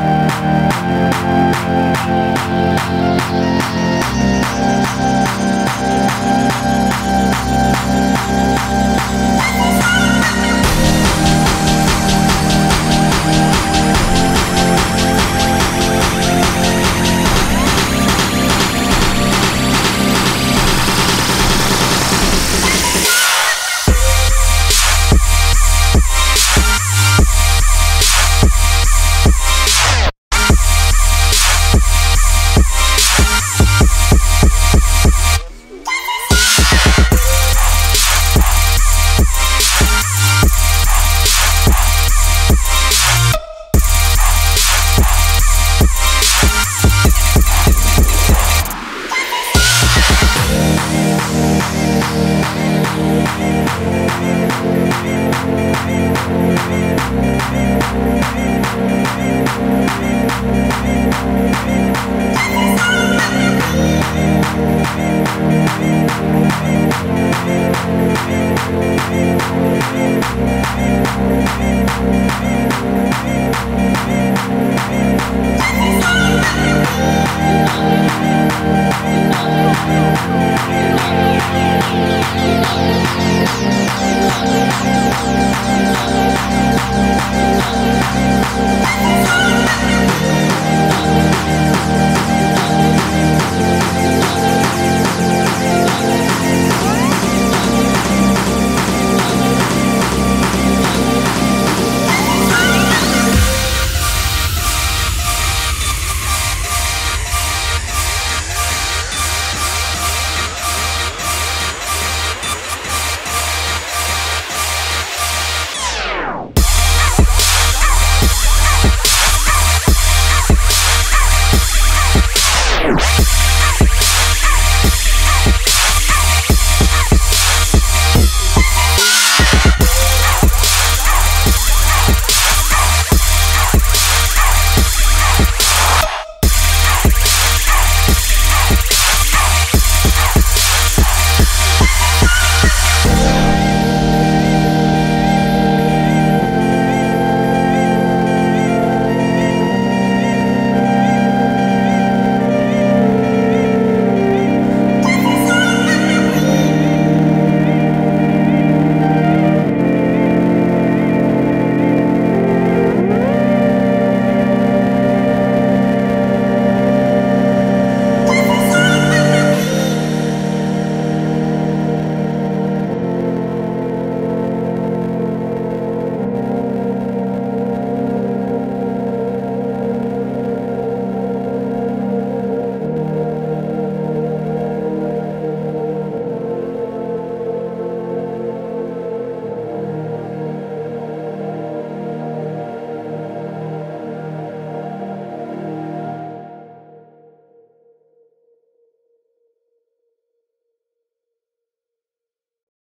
Thank you. Thank We'll be.